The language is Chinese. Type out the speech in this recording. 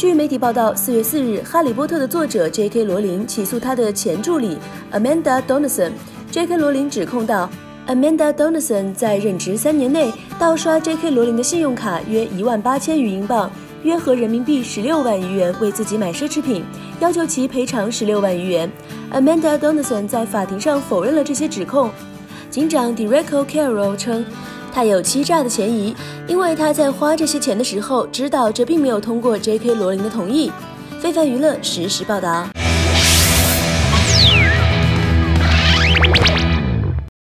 据媒体报道，四月四日，《哈利波特》的作者 J.K. 罗琳起诉他的前助理 Amanda Donaldson。J.K. 罗琳指控道，Amanda Donaldson 在任职三年内盗刷 J.K. 罗琳的信用卡约一万八千余英镑，约合人民币十六万余元，为自己买奢侈品，要求其赔偿十六万余元。Amanda Donaldson 在法庭上否认了这些指控。警长 Derek Carroll 称。他有欺诈的嫌疑，因为他在花这些钱的时候知道这并没有通过 J.K. 罗琳的同意。非凡娱乐实时报道。